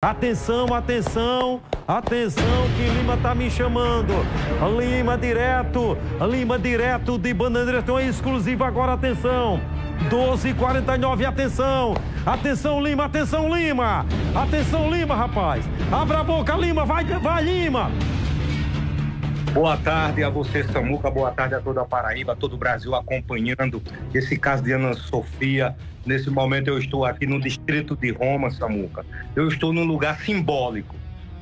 Atenção, atenção, atenção, que Lima tá me chamando. Lima direto, Lima direto de Bandeira, é exclusivo agora, atenção. 12h49, atenção, atenção Lima, atenção Lima, atenção Lima, rapaz. Abra a boca, Lima, vai, vai Lima. Boa tarde a você, Samuca. Boa tarde a toda a Paraíba, todo o Brasil acompanhando esse caso de Ana Sofia. Nesse momento eu estou aqui no distrito de Roma, Samuca. Eu estou num lugar simbólico.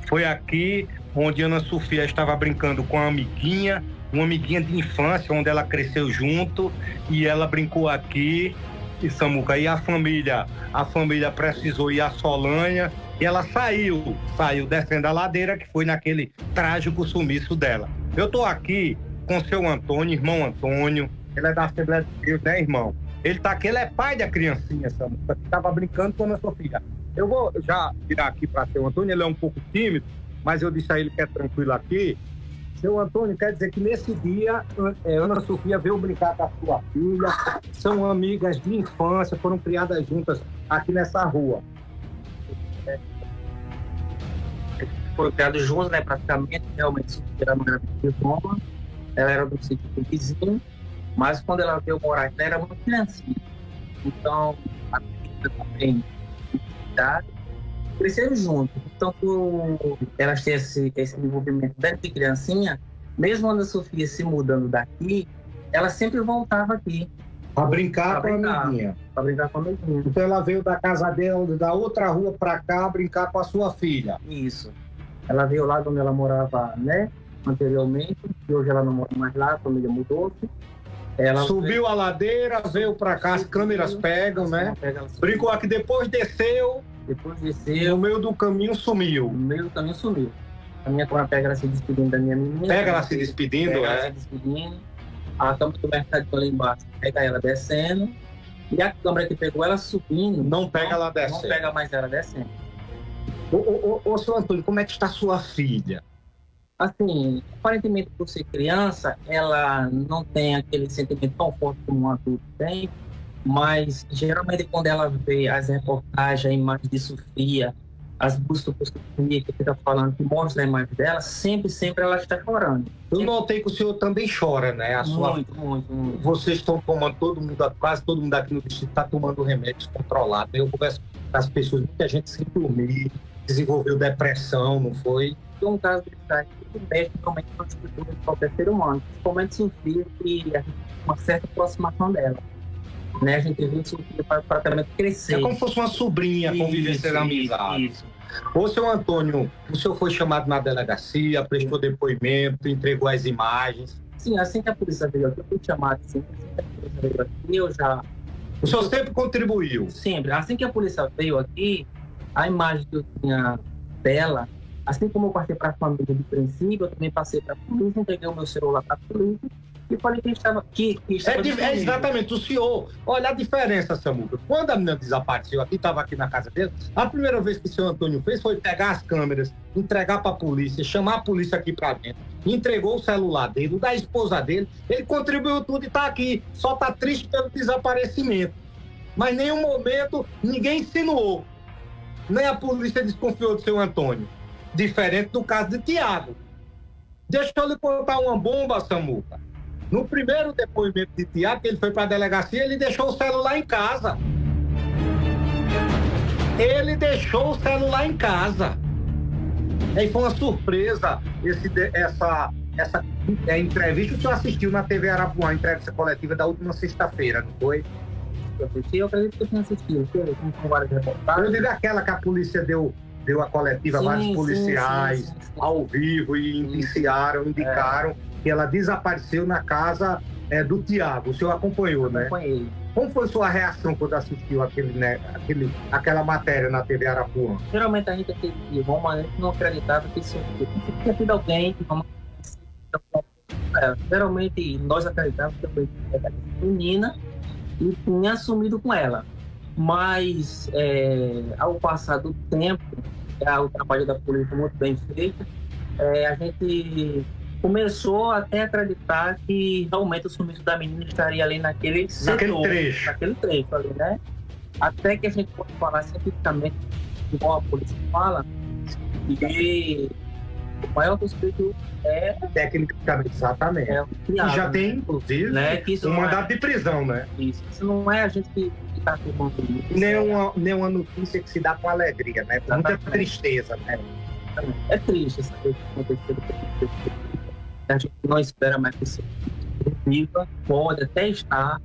Foi aqui onde Ana Sofia estava brincando com a amiguinha, uma amiguinha de infância, onde ela cresceu junto, e ela brincou aqui e Samuca. E a família, a família precisou ir à Solanha e ela saiu, saiu descendo a ladeira, que foi naquele trágico sumiço dela. Eu estou aqui com seu Antônio, irmão Antônio, ele é da Assembleia de Deus, né, irmão? Ele tá aqui, ele é pai da criancinha, Samuca, que estava brincando com a Ana Sofia. Eu vou já virar aqui para seu Antônio, ele é um pouco tímido, mas eu disse a ele que é tranquilo aqui. Seu Antônio, quer dizer que nesse dia, é, Ana Sofia veio brincar com a sua filha, são amigas de infância, foram criadas juntas aqui nessa rua. Foram criados juntos, né, praticamente, realmente Sofia era de Roma, ela era do sítio do vizinho, mas quando ela veio morar aqui, ela era muito criancinha. Então, a menina também, idade, cresceram juntos. Então, por elas têm esse, esse envolvimento dentro de criancinha, mesmo quando a Sofia se mudando daqui, ela sempre voltava aqui. Para brincar Pra com brincar. a amiguinha. Para brincar com a amiguinha. Então ela veio da casa dela, da outra rua para cá, brincar com a sua filha. Isso. Ela veio lá de onde ela morava, né? Anteriormente, e hoje ela não mora mais lá, a família mudou-se. Ela Subiu a ladeira, veio para cá, as câmeras pegam, né? Pega. Brincou aqui, depois desceu, Depois no desceu, meio do caminho sumiu. no meio do caminho sumiu. A minha câmera pega ela se despedindo da minha menina. Pega ela se despedindo, pega ela se é. despedindo. A câmera do mercado lá embaixo pega ela descendo. E a câmera que pegou ela subindo. Não pega ela Não descendo. pega mais ela descendo. Ô, ô, ô, ô, seu Antônio, como é que está sua filha? Assim, aparentemente por ser criança, ela não tem aquele sentimento tão forte como um adulto tem, mas geralmente quando ela vê as reportagens, a imagem de Sofia, as buscas por Sofia que fica falando, que mostra a imagem dela, sempre, sempre ela está chorando. Eu notei que o senhor também chora, né? A sua... Muito, muito, muito. Vocês estão tomando, todo mundo, quase todo mundo aqui no distrito está tomando remédios controlados. Eu converso com as pessoas, muita gente sem dormir, desenvolveu depressão, não foi? Um caso de idade que mexe realmente com a estrutura de qualquer ser humano, principalmente Sofia, que a gente tem uma certa aproximação dela. Né? A gente viu Sofia pra- praticamente crescer. É como se fosse uma sobrinha, convivência da amizade. Isso. Ô, seu Antônio, o senhor foi chamado na delegacia, prestou depoimento, entregou as imagens. Sim, assim que a polícia veio aqui, eu fui chamado assim, assim que a polícia veio aqui, eu já. O senhor sempre contribuiu. Sempre, assim que a polícia veio aqui, a imagem que eu tinha dela, assim como eu passei para a família de princípio, eu também passei para a polícia, entreguei o meu celular para a polícia e falei que estava. Estava É, é exatamente, o senhor. Olha a diferença, Samuca. Quando a menina desapareceu aqui, estava aqui na casa dele, a primeira vez que o senhor Antônio fez foi pegar as câmeras, entregar para a polícia, chamar a polícia aqui para dentro, entregou o celular dele, o da esposa dele, ele contribuiu tudo e está aqui. Só está triste pelo desaparecimento. Mas em nenhum momento ninguém insinuou. Nem a polícia desconfiou do seu Antônio. Diferente do caso de Tiago. Deixa eu lhe contar uma bomba, Samuca. No primeiro depoimento de Tiago, que ele foi para a delegacia, ele deixou o celular em casa. Ele deixou o celular em casa. Aí foi uma surpresa esse, essa, essa é, entrevista que o senhor assistiu na TV Arapuã, entrevista coletiva da última sexta-feira, não foi? Eu assisti, eu acredito que eu tinha assistido, são várias Eu reportagens. digo aquela que a polícia deu, deu a coletiva, Sim, vários policiais sim, sim, sim. ao vivo e indiciaram, indicaram que ela desapareceu na casa é, do Tiago. O senhor acompanhou, né? Acompanhei. Como foi sua reação quando assistiu aquele, né, aquele, aquela matéria na TV Arapuã? Geralmente a gente de Roma a gente não acreditava que isso tinha tido alguém que vamos é, geralmente nós acreditávamos que foi menina e tinha assumido com ela. Mas é, ao passar do tempo, é, o trabalho da polícia muito bem feito, é, a gente começou até a acreditar que realmente o sumiço da menina estaria ali naquele Naquele setor, trecho. naquele trecho ali, né? Até que a gente pode falar cientificamente igual a polícia fala, que o maior suspeito é. Tecnicamente, exatamente. é o Thiago, já né? tem, inclusive, Né, que isso um não é- de prisão, né? Isso, isso não é a gente que está afirmando isso. Nenhuma, nenhuma notícia que se dá com alegria, né? Com muita tristeza, né? É triste saber o que aconteceu. A gente não espera mais que isso viva, pode até estar,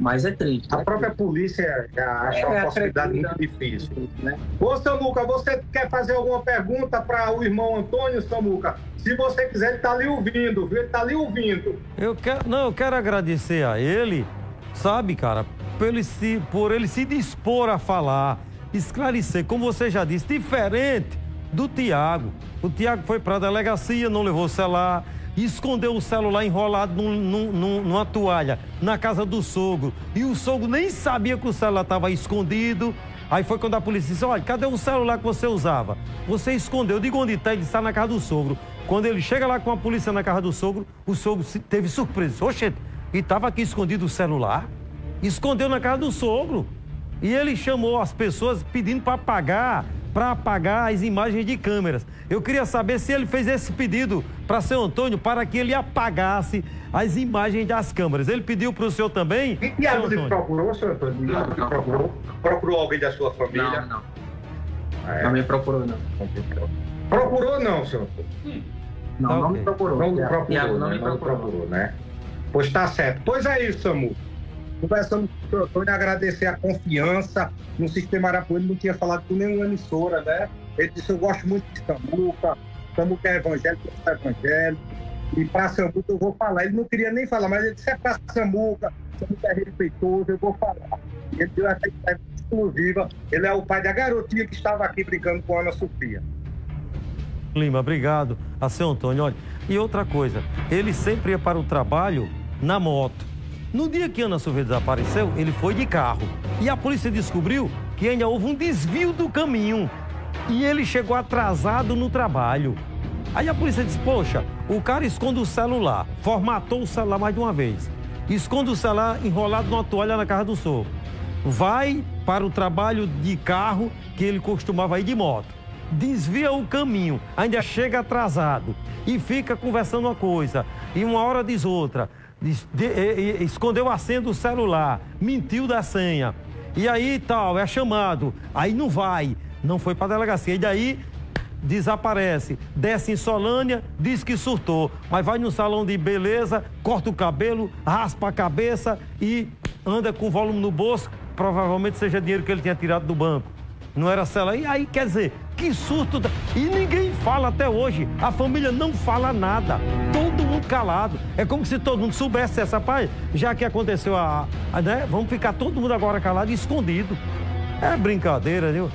mas é triste. A né? própria polícia já acha É, uma possibilidade muito difícil. né? Ô, Samuca, você quer fazer alguma pergunta para o irmão Antônio, Samuca? Se você quiser, ele tá ali ouvindo, viu? Ele tá ali ouvindo. Eu quero, não, eu quero agradecer a ele, sabe, cara, por ele se, por ele se dispor a falar, esclarecer, como você já disse, diferente do Tiago. O Tiago foi para a delegacia, não levou o celular, escondeu o celular enrolado num- num- num- numa toalha na casa do sogro. E o sogro nem sabia que o celular estava escondido. Aí foi quando a polícia disse: Olha, cadê o celular que você usava? Você escondeu. Eu digo onde está, ele está na casa do sogro. Quando ele chega lá com a polícia na casa do sogro, o sogro teve surpresa. Oxe, e estava aqui escondido o celular? Escondeu na casa do sogro. E ele chamou as pessoas pedindo para pagar, para apagar as imagens de câmeras. Eu queria saber se ele fez esse pedido para seu Antônio para que ele apagasse as imagens das câmeras. Ele pediu para o senhor também? E Antônio? procurou, senhor Antônio? Não, não. procurou? Procurou alguém da sua família? Não, não. É, Não me procurou, não. Procurou não, senhor Antônio? Não, Tá não ok. me procurou. Não procurou, não né? me Não lhe procurou. procurou, né? Pois tá certo. Pois é isso, Samu. Conversando com o senhor Antônio, agradecer a confiança no Sistema Arapuã. Não tinha falado com nenhuma emissora, né? Ele disse, eu gosto muito de Samuca, Samuca é evangélico, eu evangélico. E para Samuca eu vou falar. Ele não queria nem falar, mas ele disse, é para Samuca, Samuca é respeitoso, eu vou falar. Ele deu essa entrevista exclusiva. Ele é o pai da garotinha que estava aqui brincando com a Ana Sofia. Lima, obrigado a seu Antônio. Olha, e outra coisa, ele sempre ia para o trabalho na moto. No dia que Ana Silveira desapareceu, ele foi de carro. E a polícia descobriu que ainda houve um desvio do caminho. E ele chegou atrasado no trabalho. Aí a polícia disse: Poxa, o cara esconde o celular, formatou o celular mais de uma vez. Esconde o celular enrolado numa toalha na casa do sogro. Vai para o trabalho de carro que ele costumava ir de moto desvia o caminho, ainda chega atrasado e fica conversando uma coisa e uma hora diz outra. Escondeu a senha do celular, mentiu da senha. E aí tal, é chamado, aí não vai, não foi para a delegacia. E daí desaparece, desce em Solânia, diz que surtou, mas vai no salão de beleza, corta o cabelo, raspa a cabeça e anda com o volume no bolso, provavelmente seja dinheiro que ele tinha tirado do banco. Não era celular. E aí, quer dizer, que surto. da- E ninguém fala até hoje. A família não fala nada. Todo calado. É como se todo mundo soubesse essa pai, já que aconteceu a, a- né? Vamos ficar todo mundo agora calado e escondido. É brincadeira, viu?